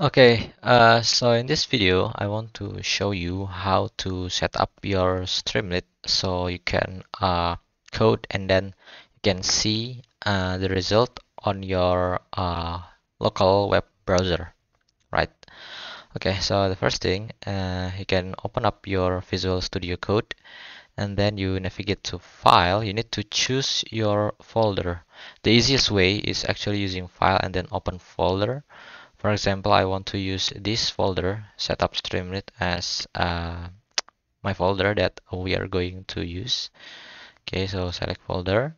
Okay, uh, so in this video, I want to show you how to set up your Streamlit so you can uh, code and then you can see uh, the result on your uh, local web browser, right? Okay, so the first thing, uh, you can open up your Visual Studio Code and then you navigate to File. You need to choose your folder. The easiest way is actually using File and then Open Folder for example, I want to use this folder, setup Streamlit, as uh, my folder that we are going to use. Okay, so select folder.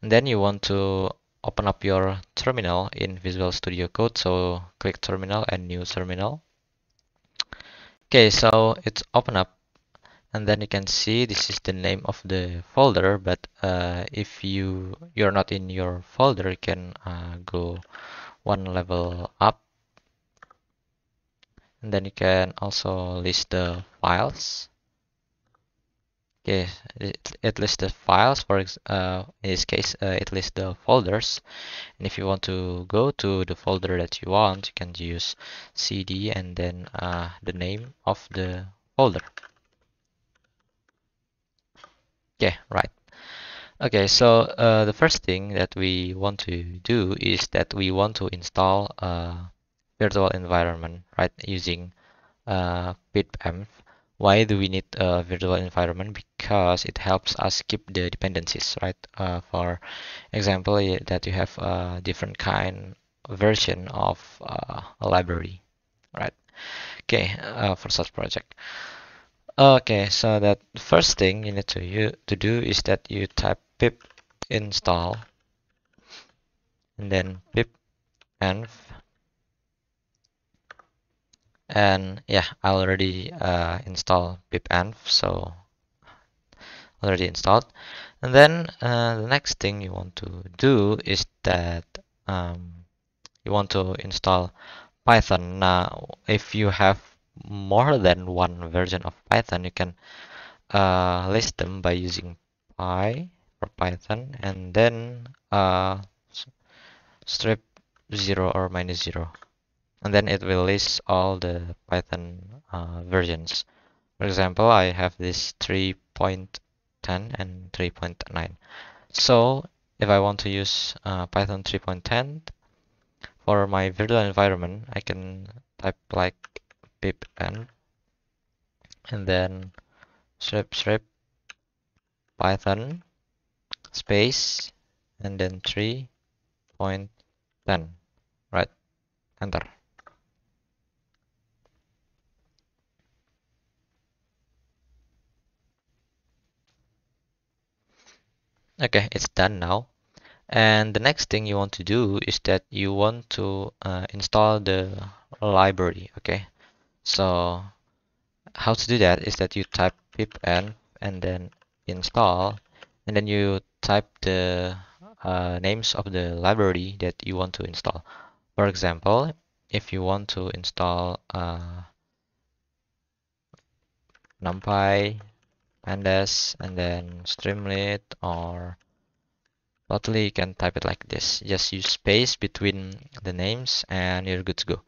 And then you want to open up your terminal in Visual Studio Code. So click terminal and new terminal. Okay, so it's open up and then you can see this is the name of the folder but uh, if you you're not in your folder you can uh, go one level up and then you can also list the files. Okay it, it lists the files. For uh, in this case uh, it lists the folders. And if you want to go to the folder that you want you can use cd and then uh, the name of the folder. Okay right. Okay so uh, the first thing that we want to do is that we want to install uh, virtual environment, right? Using uh, pipenv. Why do we need a virtual environment? Because it helps us keep the dependencies, right? Uh, for example, that you have a different kind version of uh, a library, right? Okay, uh, for such project. Okay, so that first thing you need to you, to do is that you type pip install and then pip env and yeah I already uh, installed pipenv so already installed. And then uh, the next thing you want to do is that um, you want to install Python. Now if you have more than one version of Python you can uh, list them by using py for Python and then uh, strip 0 or minus 0 and then it will list all the Python uh, versions. For example, I have this 3.10 and 3.9. So if I want to use uh, Python 3.10 for my virtual environment, I can type like pip n and then strip strip Python space and then 3.10 right enter okay it's done now. And the next thing you want to do is that you want to uh, install the library okay? So how to do that is that you type pipenv and then install and then you type the uh, names of the library that you want to install. For example if you want to install uh, numpy pandas and then streamlit or Plotly you can type it like this. Just use space between the names and you're good to go.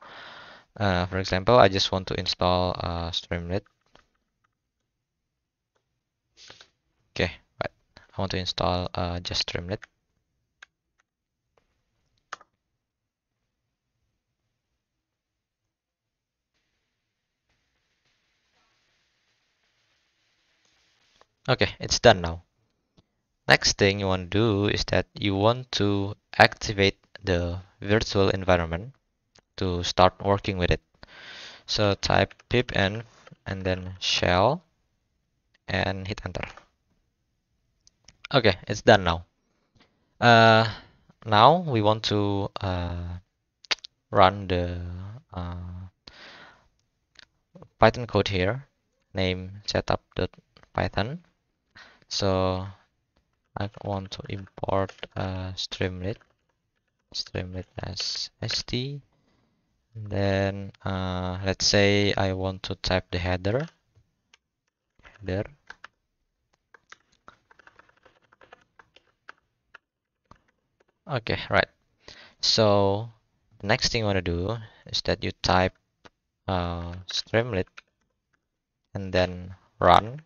Uh, for example I just want to install uh, streamlit. Okay right. I want to install uh, just streamlit Okay, it's done now. Next thing you want to do is that you want to activate the virtual environment to start working with it. So type pipenv and then shell and hit enter. Okay, it's done now. Uh, now we want to uh, run the uh, Python code here, name setup.python so I want to import uh, Streamlit Streamlit as st then uh, let's say I want to type the header. Header. Okay right. So the next thing you want to do is that you type uh, Streamlit and then run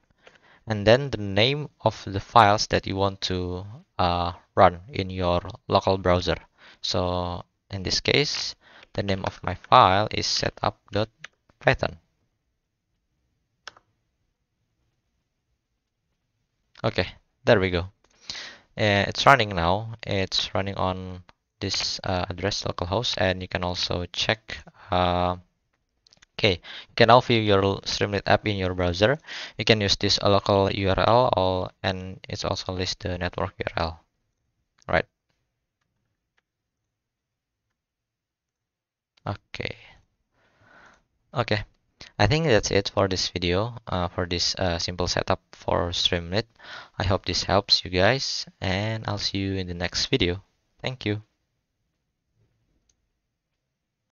and then the name of the files that you want to uh, run in your local browser. So in this case the name of my file is setup.python okay there we go. Uh, it's running now. It's running on this uh, address localhost and you can also check uh, Okay, you can now view your Streamlit app in your browser. You can use this local URL or, and it's also list the network URL. Right. Okay. Okay. I think that's it for this video, uh, for this uh, simple setup for Streamlit. I hope this helps you guys and I'll see you in the next video. Thank you.